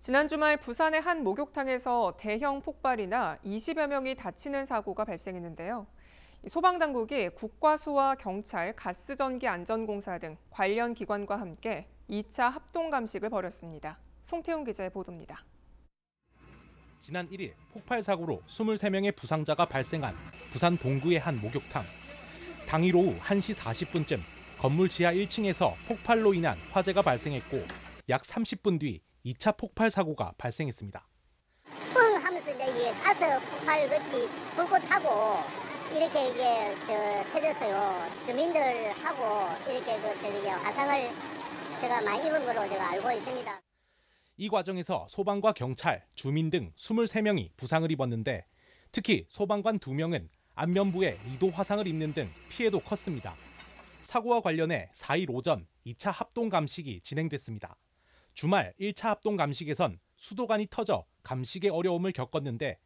지난 주말 부산의 한 목욕탕에서 대형 폭발이나 20여 명이 다치는 사고가 발생했는데요. 소방당국이 국과수와 경찰, 가스전기 안전공사 등 관련 기관과 함께 2차 합동 감식을 벌였습니다. 송태훈 기자의 보도입니다. 지난 1일 폭발 사고로 23명의 부상자가 발생한 부산 동구의 한 목욕탕. 당일 오후 1시 40분쯤 건물 지하 1층에서 폭발로 인한 화재가 발생했고 약 30분 뒤 2차 폭발 사고가 발생했습니다. 뻥 하면서 이제 이게 가스 폭발 같이 불꽃하고 이렇게 이게 저 터졌어요. 주민들하고 이렇게 그 저기 화상을 제가 많이 입은 거로 제가 알고 있습니다. 이 과정에서 소방과 경찰, 주민 등 23명이 부상을 입었는데 특히 소방관 2명은 안면부에 2도 화상을 입는 등 피해도 컸습니다. 사고와 관련해 4일 오전 2차 합동 감식이 진행됐습니다. 주말 1차 합동 감식에선 수도관이 터져 감식에 어려움을 겪었는데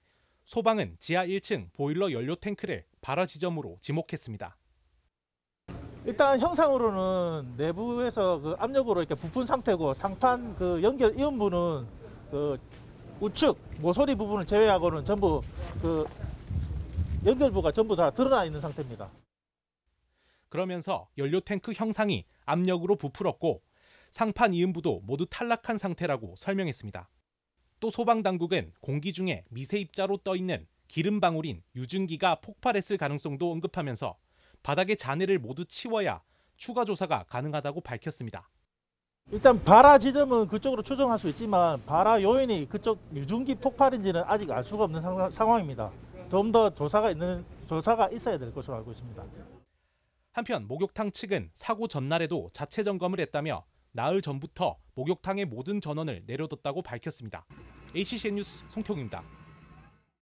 소방은 지하 1층 보일러 연료 탱크를 발화 지점으로 지목했습니다. 일단 형상으로는 내부에서 그 압력으로 이렇게 부푼 상태고 상판 그 연결 이음부는 그 우측 모서리 부분을 제외하고는 전부 그 연결부가 전부 다 드러나 있는 상태입니다. 그러면서 연료 탱크 형상이 압력으로 부풀었고 상판 이음부도 모두 탈락한 상태라고 설명했습니다. 또 소방 당국은 공기 중에 미세 입자로 떠 있는 기름 방울인 유증기가 폭발했을 가능성도 언급하면서 바닥의 잔해를 모두 치워야 추가 조사가 가능하다고 밝혔습니다. 일단 발화 지점은 그쪽으로 추정할 수 있지만 발화 요인이 그쪽 유증기 폭발인지는 아직 알 수가 없는 상황, 상황입니다. 좀 더 조사가 있는 조사가 있어야 될 것으로 알고 있습니다. 한편 목욕탕 측은 사고 전날에도 자체 점검을 했다며 나흘 전부터 목욕탕의 모든 전원을 내려뒀다고 밝혔습니다. ACCN 뉴스 송태웅입니다.